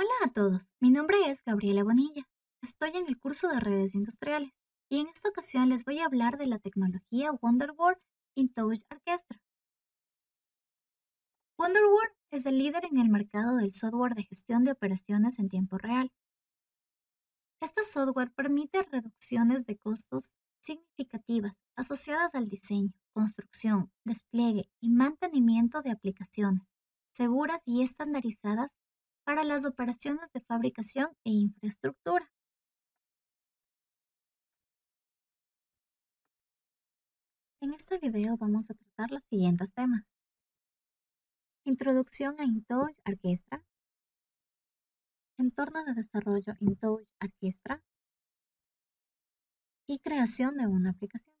Hola a todos, mi nombre es Gabriela Bonilla. Estoy en el curso de redes industriales y en esta ocasión les voy a hablar de la tecnología WonderWord InTouch Orchestra. WonderWord es el líder en el mercado del software de gestión de operaciones en tiempo real. Este software permite reducciones de costos significativas asociadas al diseño, construcción, despliegue y mantenimiento de aplicaciones seguras y estandarizadas para las operaciones de fabricación e infraestructura. En este video vamos a tratar los siguientes temas. Introducción a InTouch Orchestra. Entorno de desarrollo InTouch Orchestra. Y creación de una aplicación.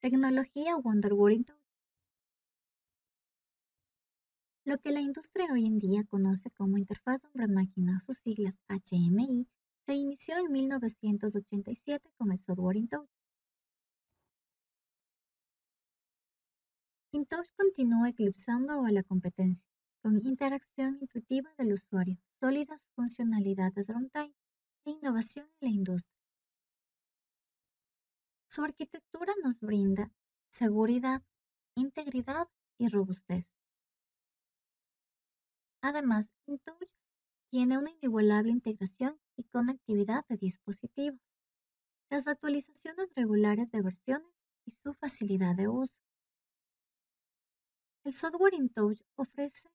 Tecnología WonderWord InTouch. Lo que la industria hoy en día conoce como interfaz hombre-máquina, sus siglas HMI, se inició en 1987 con el software InTouch. InTouch continúa eclipsando a la competencia, con interacción intuitiva del usuario, sólidas funcionalidades runtime e innovación en la industria. Su arquitectura nos brinda seguridad, integridad y robustez. Además, InTouch tiene una inigualable integración y conectividad de dispositivos, las actualizaciones regulares de versiones y su facilidad de uso. El software InTouch ofrece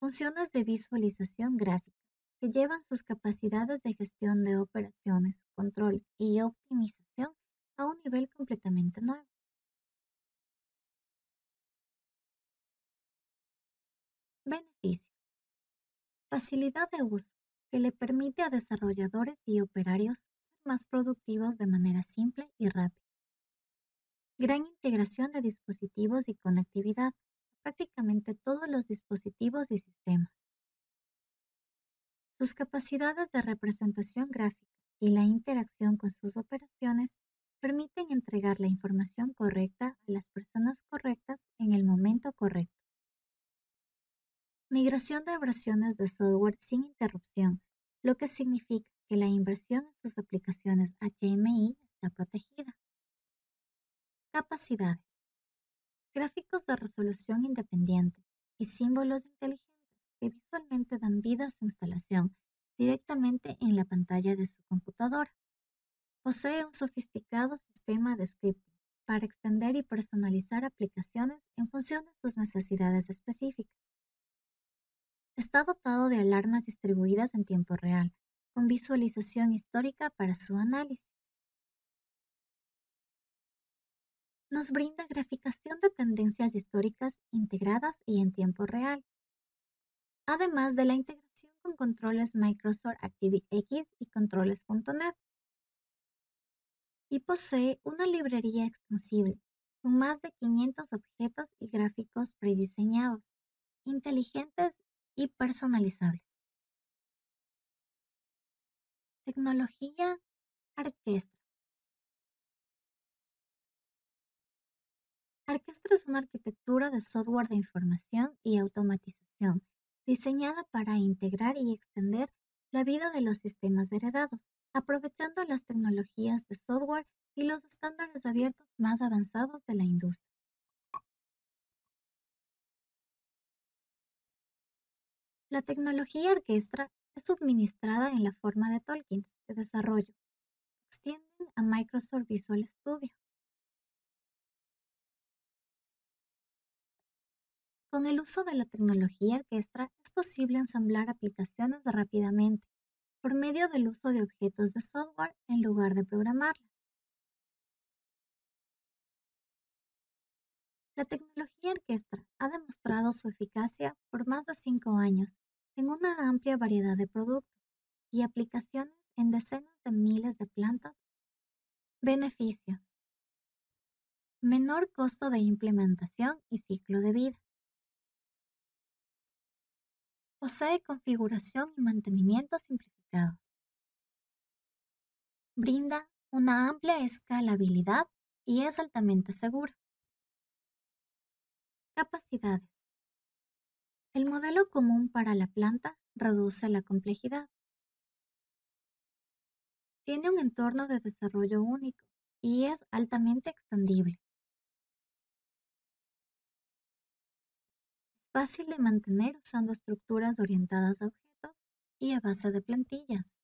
funciones de visualización gráfica que llevan sus capacidades de gestión de operaciones, control y optimización a un nivel completamente nuevo. Beneficio. Facilidad de uso que le permite a desarrolladores y operarios ser más productivos de manera simple y rápida. Gran integración de dispositivos y conectividad prácticamente todos los dispositivos y sistemas. Sus capacidades de representación gráfica y la interacción con sus operaciones permiten entregar la información correcta a las personas correctas en el momento correcto. Migración de versiones de software sin interrupción, lo que significa que la inversión en sus aplicaciones HMI está protegida. Capacidades. Gráficos de resolución independiente y símbolos inteligentes que visualmente dan vida a su instalación directamente en la pantalla de su computadora. Posee un sofisticado sistema de scripting para extender y personalizar aplicaciones en función de sus necesidades específicas. Está dotado de alarmas distribuidas en tiempo real, con visualización histórica para su análisis. Nos brinda graficación de tendencias históricas integradas y en tiempo real, además de la integración con controles Microsoft ActiveX y controles.net y posee una librería extensible con más de 500 objetos y gráficos prediseñados, inteligentes y personalizables. Tecnología Orquestra. Orquestra es una arquitectura de software de información y automatización diseñada para integrar y extender la vida de los sistemas heredados aprovechando las tecnologías de software y los estándares abiertos más avanzados de la industria. La tecnología orquestra es suministrada en la forma de tokens de desarrollo extienden a Microsoft Visual Studio. Con el uso de la tecnología orquestra es posible ensamblar aplicaciones rápidamente por medio del uso de objetos de software en lugar de programarlas. La tecnología Orquestra ha demostrado su eficacia por más de cinco años en una amplia variedad de productos y aplicaciones en decenas de miles de plantas. Beneficios. Menor costo de implementación y ciclo de vida. Posee configuración y mantenimiento simplificado Brinda una amplia escalabilidad y es altamente segura. Capacidades. El modelo común para la planta reduce la complejidad. Tiene un entorno de desarrollo único y es altamente extendible. Fácil de mantener usando estructuras orientadas a objetos y a base de plantillas.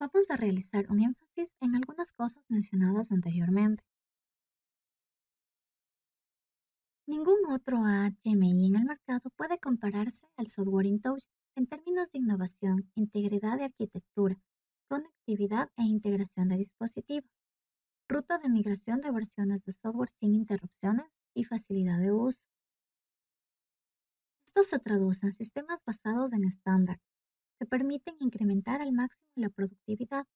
Vamos a realizar un énfasis en algunas cosas mencionadas anteriormente. Ningún otro HMI en el mercado puede compararse al software InTouch en términos de innovación, integridad de arquitectura, conectividad e integración de dispositivos, ruta de migración de versiones de software sin interrupciones y facilidad de uso. Esto se traduce en sistemas basados en estándar, que permiten incrementar al máximo la productividad,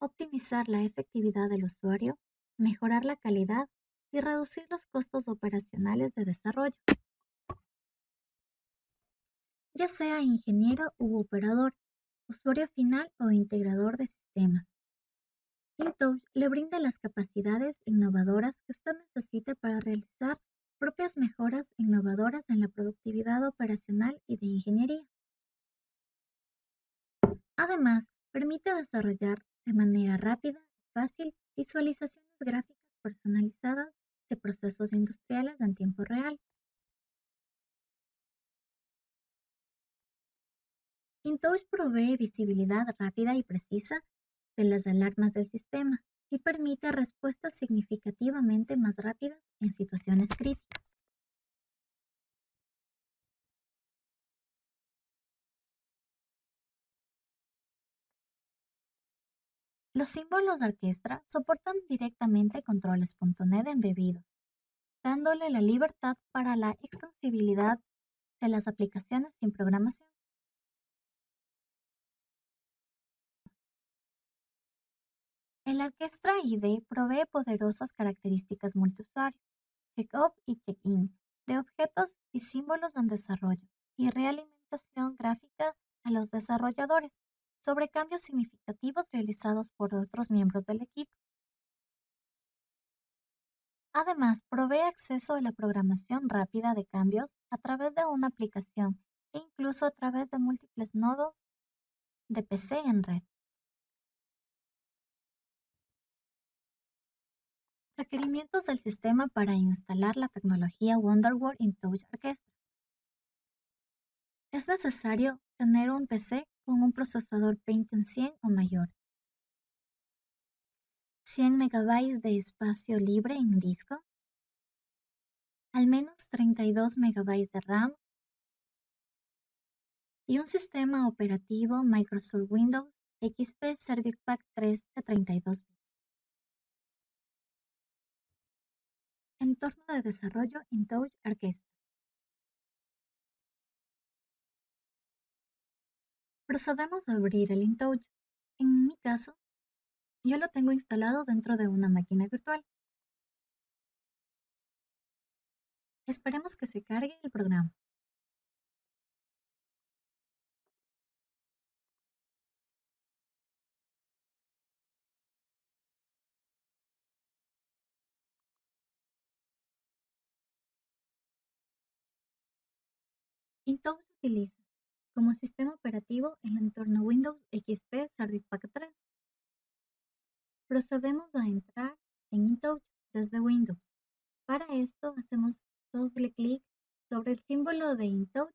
optimizar la efectividad del usuario, mejorar la calidad y reducir los costos operacionales de desarrollo. Ya sea ingeniero u operador, usuario final o integrador de sistemas. InTouch le brinda las capacidades innovadoras que usted necesite para realizar propias mejoras innovadoras en la productividad operacional y de ingeniería. Además, permite desarrollar de manera rápida y fácil visualizaciones gráficas personalizadas de procesos industriales en tiempo real. InTouch provee visibilidad rápida y precisa de las alarmas del sistema y permite respuestas significativamente más rápidas en situaciones críticas. Los símbolos de orquesta soportan directamente controles.NET embebidos, dándole la libertad para la extensibilidad de las aplicaciones sin programación. El Orquestra IDE provee poderosas características multiusuario, check-up y check-in, de objetos y símbolos en desarrollo, y realimentación gráfica a los desarrolladores, sobre cambios significativos realizados por otros miembros del equipo. Además, provee acceso a la programación rápida de cambios a través de una aplicación e incluso a través de múltiples nodos de PC en red. Requerimientos del sistema para instalar la tecnología WonderWorld in Touch Orchestra. Es necesario tener un PC con un procesador Pentium 100 o mayor, 100 MB de espacio libre en disco, al menos 32 MB de RAM y un sistema operativo Microsoft Windows XP Service Pack 3 de 32 bits. Entorno de desarrollo InTouch Orchestra. Procedemos a abrir el InTouch. En mi caso, yo lo tengo instalado dentro de una máquina virtual. Esperemos que se cargue el programa. InTouch utiliza como sistema operativo el entorno Windows XP Service Pack 3. Procedemos a entrar en InTouch desde Windows. Para esto hacemos doble clic sobre el símbolo de InTouch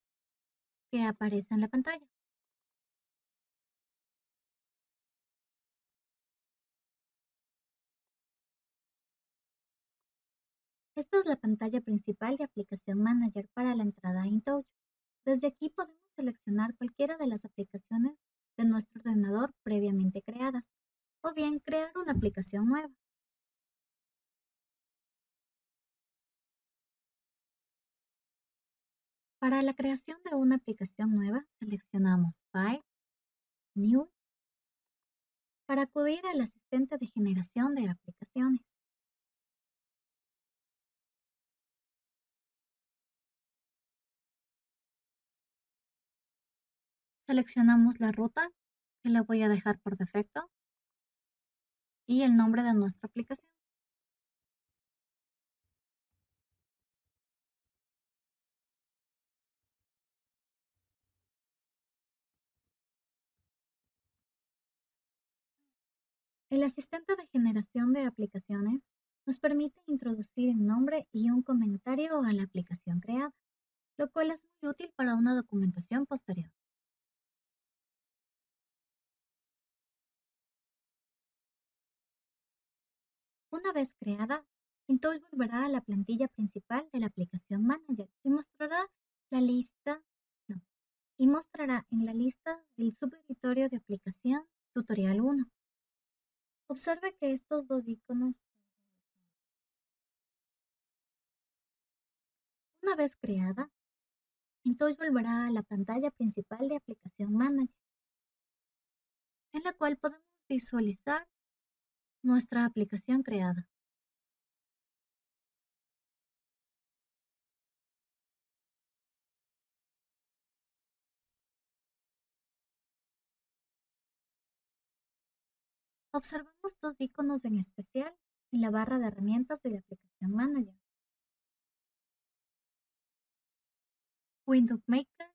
que aparece en la pantalla. Esta es la pantalla principal de Aplicación Manager para la entrada a InTouch. Desde aquí podemos seleccionar cualquiera de las aplicaciones de nuestro ordenador previamente creadas, o bien crear una aplicación nueva. Para la creación de una aplicación nueva, seleccionamos File, New, para acudir al asistente de generación de aplicaciones. Seleccionamos la ruta que la voy a dejar por defecto y el nombre de nuestra aplicación. El asistente de generación de aplicaciones nos permite introducir un nombre y un comentario a la aplicación creada, lo cual es muy útil para una documentación posterior. Una vez creada, InTouch volverá a la plantilla principal de la aplicación Manager y mostrará la lista no, y mostrará en la lista del subdirectorio de aplicación Tutorial 1. Observe que estos dos iconos Una vez creada, InTouch volverá a la pantalla principal de Aplicación Manager, en la cual podemos visualizar nuestra aplicación creada. Observamos dos iconos en especial en la barra de herramientas de la aplicación Manager. Window Maker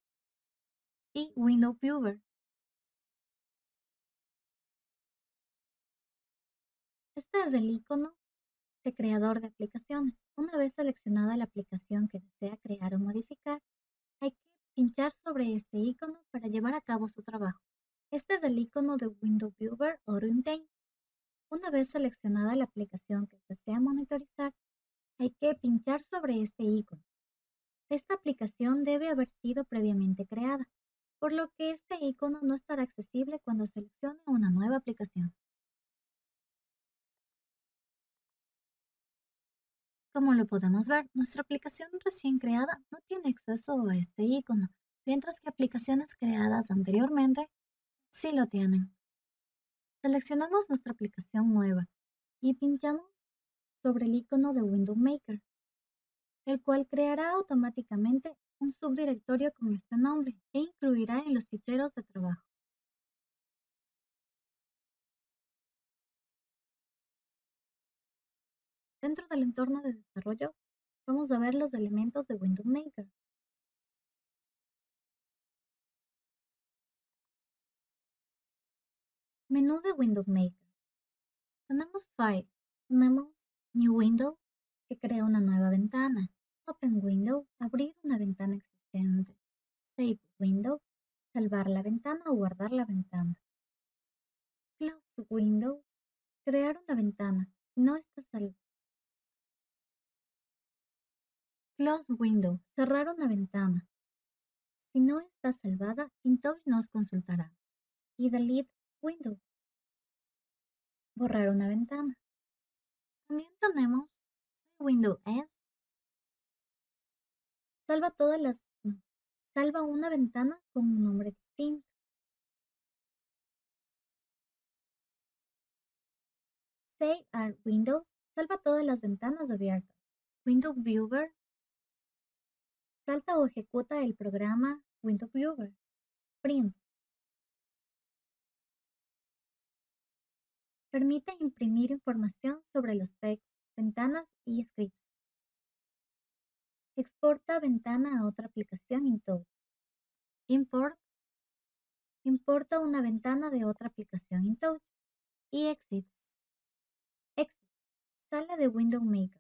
y Window Viewer. Este es el icono de creador de aplicaciones. Una vez seleccionada la aplicación que desea crear o modificar, hay que pinchar sobre este icono para llevar a cabo su trabajo. Este es el icono de Window Viewer o Runtain. Una vez seleccionada la aplicación que desea monitorizar, hay que pinchar sobre este icono. Esta aplicación debe haber sido previamente creada, por lo que este icono no estará accesible cuando seleccione una nueva aplicación. Como lo podemos ver, nuestra aplicación recién creada no tiene acceso a este icono, mientras que aplicaciones creadas anteriormente Sí lo tienen. Seleccionamos nuestra aplicación nueva y pinchamos sobre el icono de Window Maker, el cual creará automáticamente un subdirectorio con este nombre e incluirá en los ficheros de trabajo. Dentro del entorno de desarrollo, vamos a ver los elementos de Window Maker. Menú de Window Maker. Tenemos File, tenemos New Window, que crea una nueva ventana. Open Window, abrir una ventana existente. Save Window, salvar la ventana o guardar la ventana. Close Window, crear una ventana. Si no está salvo. Close Window, cerrar una ventana. Si no está salvada, InTouch nos consultará. Y Delete Window. Borrar una ventana. También tenemos Window S. Salva todas las. salva una ventana con un nombre distinto. Save our Windows. Salva todas las ventanas abiertas. Window Viewer. Salta o ejecuta el programa Window Viewer. Print. Permite imprimir información sobre los textos, ventanas y scripts. Exporta ventana a otra aplicación InTouch. Import. Importa una ventana de otra aplicación InTouch. Y Exits. Exit. Sala de Window Maker.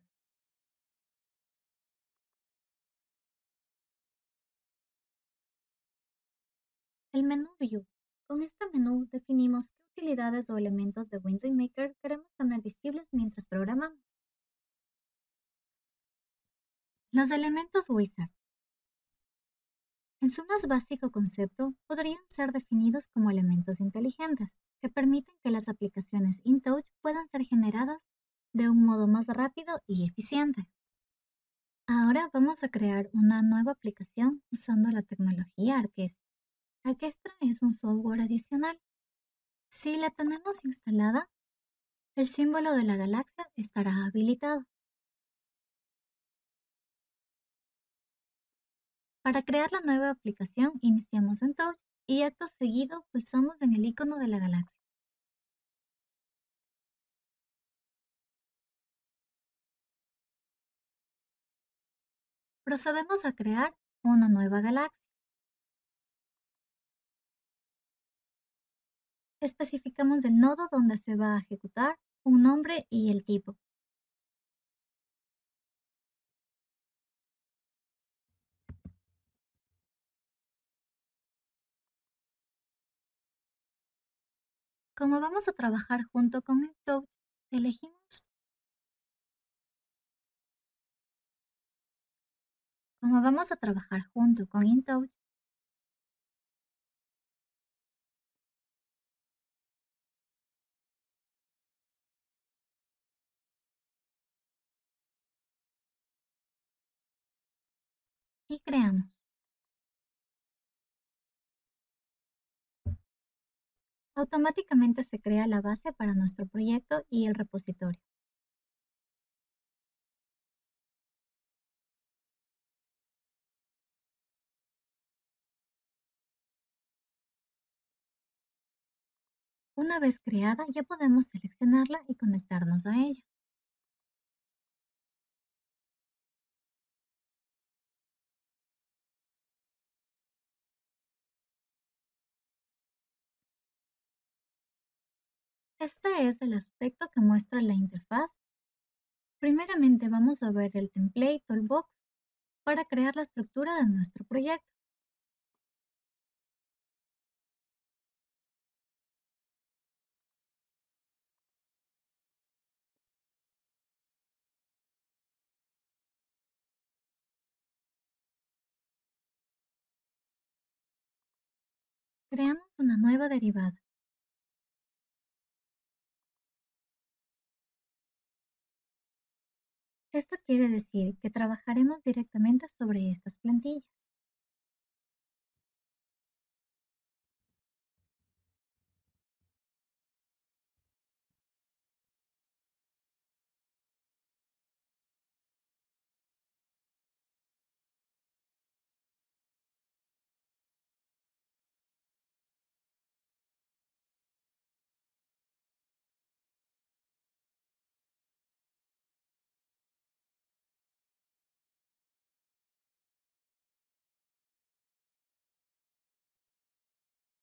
El menú View. Con este menú definimos qué utilidades o elementos de Window Maker queremos tener visibles mientras programamos. Los elementos Wizard. En su más básico concepto, podrían ser definidos como elementos inteligentes, que permiten que las aplicaciones InTouch puedan ser generadas de un modo más rápido y eficiente. Ahora vamos a crear una nueva aplicación usando la tecnología Arquestra. Arquestra es un software adicional si la tenemos instalada, el símbolo de la galaxia estará habilitado. Para crear la nueva aplicación, iniciamos en Touch y acto seguido pulsamos en el icono de la galaxia. Procedemos a crear una nueva galaxia. Especificamos el nodo donde se va a ejecutar, un nombre y el tipo. Como vamos a trabajar junto con el touch, elegimos Como vamos a trabajar junto con InTouch, creamos. Automáticamente se crea la base para nuestro proyecto y el repositorio. Una vez creada, ya podemos seleccionarla y conectarnos a ella. Este es el aspecto que muestra la interfaz. Primeramente vamos a ver el template toolbox para crear la estructura de nuestro proyecto. Creamos una nueva derivada. Esto quiere decir que trabajaremos directamente sobre estas plantillas.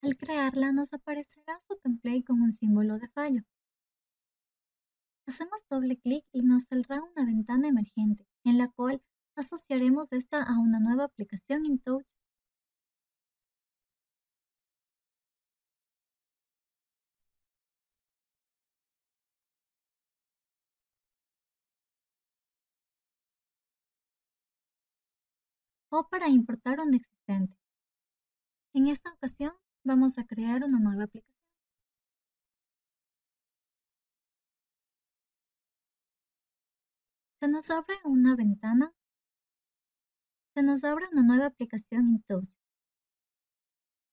Al crearla nos aparecerá su template con un símbolo de fallo. Hacemos doble clic y nos saldrá una ventana emergente, en la cual asociaremos esta a una nueva aplicación InTouch. o para importar un existente. En esta ocasión vamos a crear una nueva aplicación. Se nos abre una ventana. Se nos abre una nueva aplicación InTouch.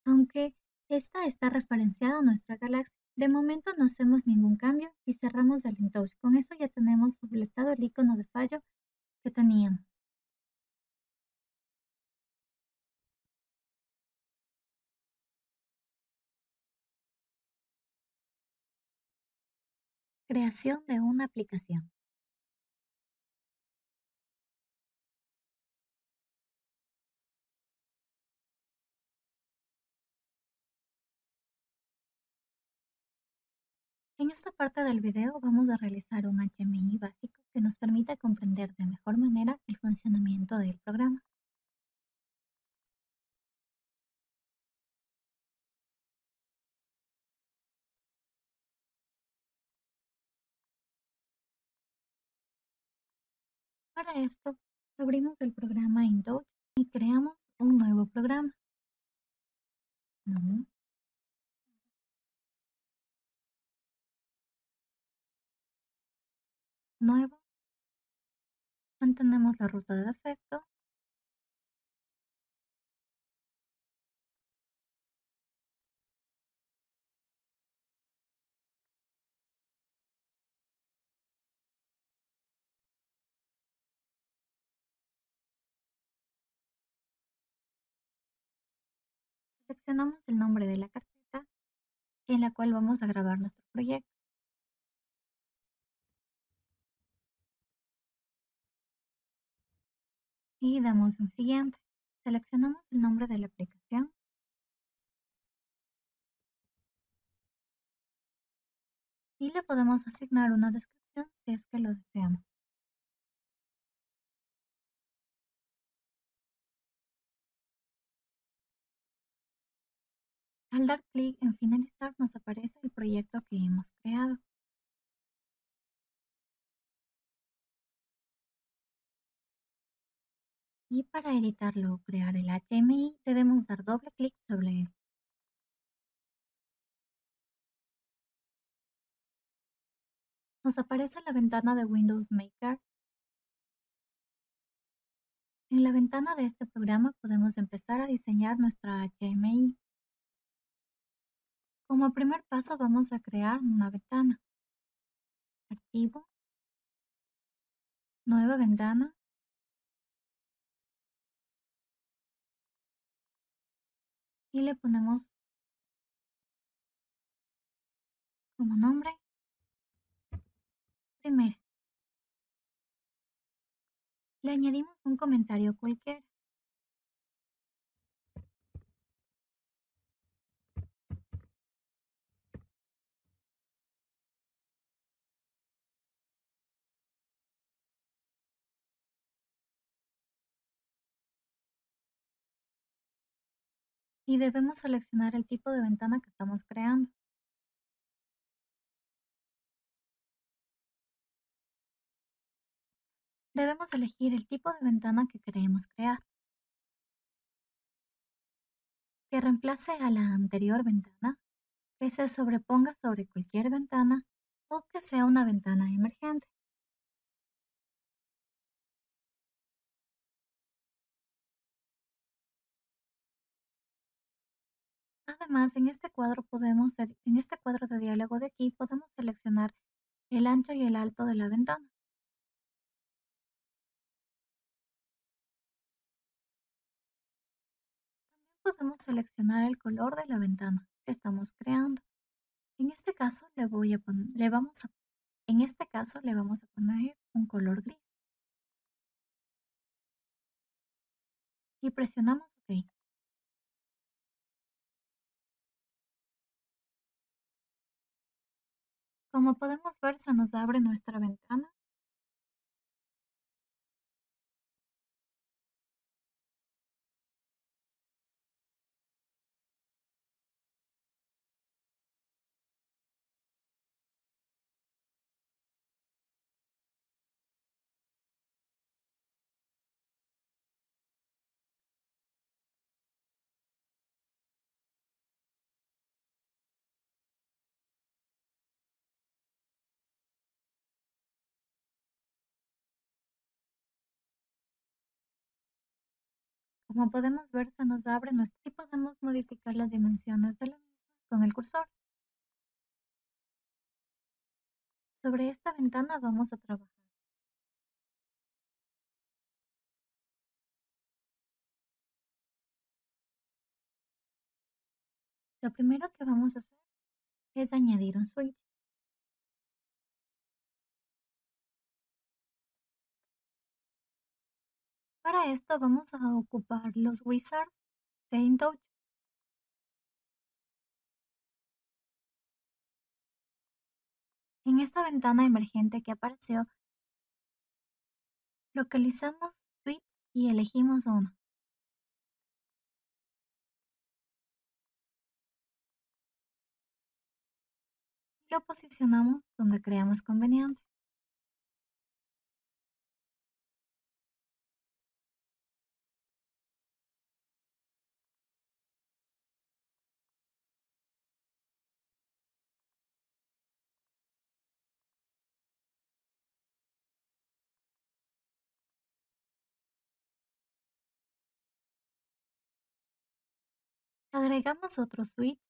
Aunque esta está referenciada a nuestra galaxia, de momento no hacemos ningún cambio y cerramos el InTouch. Con eso ya tenemos supletado el icono de fallo que teníamos. Creación de una aplicación. En esta parte del video vamos a realizar un HMI básico que nos permita comprender de mejor manera el funcionamiento del programa. Para esto, abrimos el programa InTouch y creamos un nuevo programa. Nuevo. Mantenemos la ruta de defecto. Seleccionamos el nombre de la carpeta en la cual vamos a grabar nuestro proyecto. Y damos en siguiente. Seleccionamos el nombre de la aplicación. y le podemos asignar una descripción si es que lo deseamos. Al dar clic en finalizar nos aparece el proyecto que hemos creado. Y para editarlo o crear el HMI debemos dar doble clic sobre él. Nos aparece la ventana de Windows Maker. En la ventana de este programa podemos empezar a diseñar nuestra HMI. Como primer paso vamos a crear una ventana. Archivo. Nueva ventana. Y le ponemos como nombre primera. Le añadimos un comentario cualquiera. Y debemos seleccionar el tipo de ventana que estamos creando. Debemos elegir el tipo de ventana que queremos crear, que reemplace a la anterior ventana, que se sobreponga sobre cualquier ventana o que sea una ventana emergente. Además, en este cuadro podemos, en este cuadro de diálogo de aquí, podemos seleccionar el ancho y el alto de la ventana. También podemos seleccionar el color de la ventana que estamos creando. En este caso le este vamos a poner un color gris. Y presionamos OK. Como podemos ver, se nos abre nuestra ventana. Como podemos ver, se nos abre nuestro y podemos modificar las dimensiones de la misma con el cursor. Sobre esta ventana vamos a trabajar. Lo primero que vamos a hacer es añadir un switch. Para esto vamos a ocupar los wizards de InTouch. En esta ventana emergente que apareció, localizamos Switch y elegimos uno. Lo posicionamos donde creamos conveniente. Agregamos otro switch.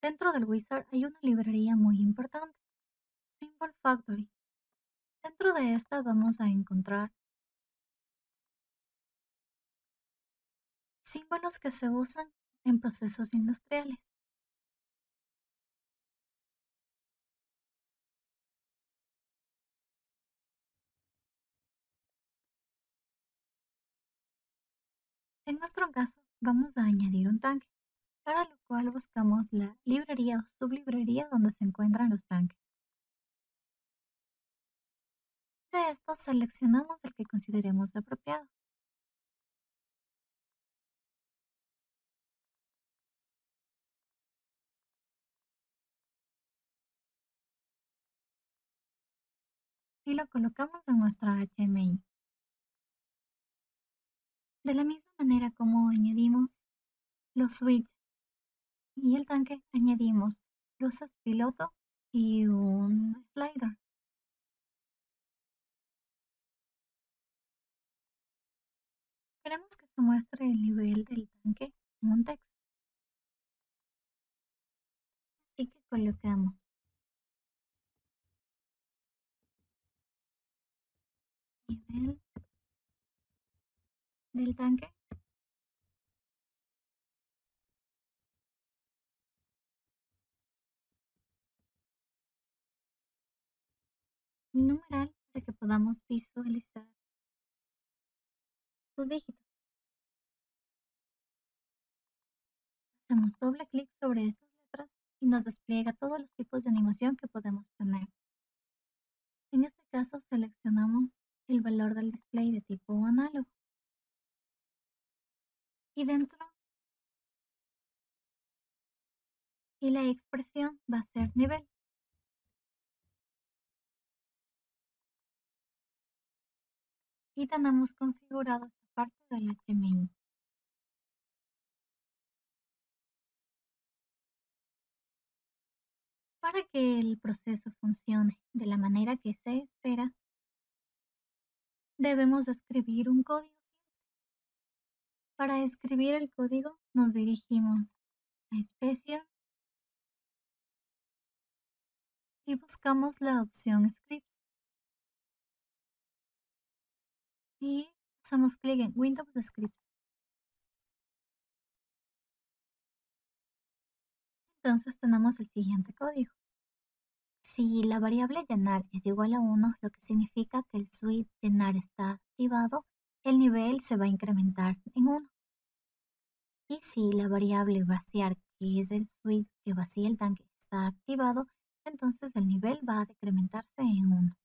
Dentro del wizard hay una librería muy importante, Symbol Factory. Dentro de esta vamos a encontrar símbolos que se usan en procesos industriales. En nuestro caso, vamos a añadir un tanque. para lo cual buscamos la librería o sublibrería donde se encuentran los tanques. De estos seleccionamos el que consideremos apropiado. y lo colocamos en nuestra HMI. De la misma manera como añadimos los switches y el tanque, añadimos luces piloto y un slider. Queremos que se muestre el nivel del tanque en un texto. Así que colocamos nivel del tanque. Y numeral para que podamos visualizar sus dígitos. Hacemos doble clic sobre estas letras y nos despliega todos los tipos de animación que podemos tener. En este caso seleccionamos el valor del display de tipo análogo. Y dentro y la expresión va a ser nivel. Y tenemos configurado esta parte del HMI. Para que el proceso funcione de la manera que se espera, debemos escribir un código Para escribir el código nos dirigimos a Special y buscamos la opción Scripts. Y hacemos clic en Windows Scripts. Entonces tenemos el siguiente código. Si la variable llenar es igual a 1, lo que significa que el switch llenar está activado, el nivel se va a incrementar en 1. Y si la variable vaciar, que es el switch que vacía el tanque, está activado, entonces el nivel va a decrementarse en 1.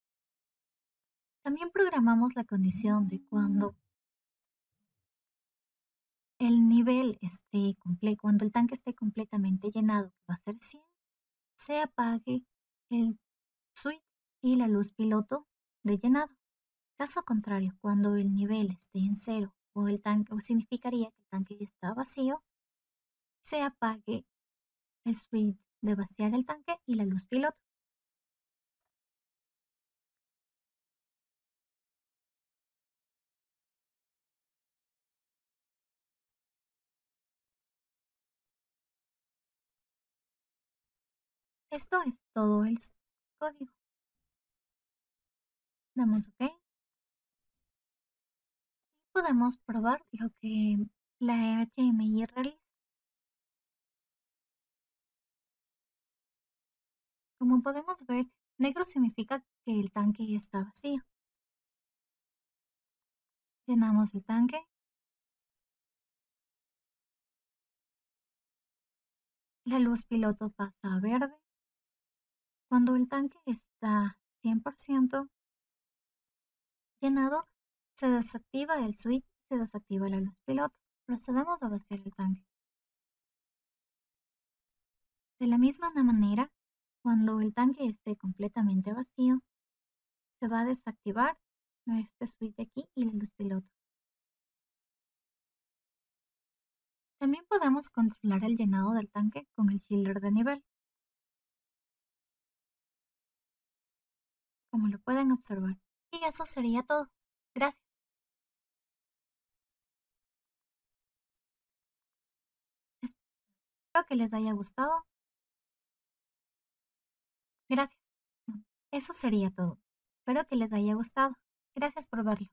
También programamos la condición de cuando el nivel esté completo, cuando el tanque esté completamente llenado, que va a ser 100, se apague el switch y la luz piloto de llenado. Caso contrario, cuando el nivel esté en cero o el tanque significaría que tanque está vacío, se apague el switch de vaciar el tanque y la luz piloto. Esto es todo el código. Damos OK. Podemos probar lo que la HMI realiza. Como podemos ver, negro significa que el tanque está vacío. Llenamos el tanque. La luz piloto pasa a verde. Cuando el tanque está 100% llenado, se desactiva el switch y se desactiva la luz piloto. Procedemos a vaciar el tanque. De la misma manera, cuando el tanque esté completamente vacío, se va a desactivar este switch de aquí y la luz piloto. También podemos controlar el llenado del tanque con el shielder de nivel. como lo pueden observar. Y eso sería todo. Gracias. Que les haya gustado. Gracias. Eso sería todo. Espero que les haya gustado. Gracias por verlo.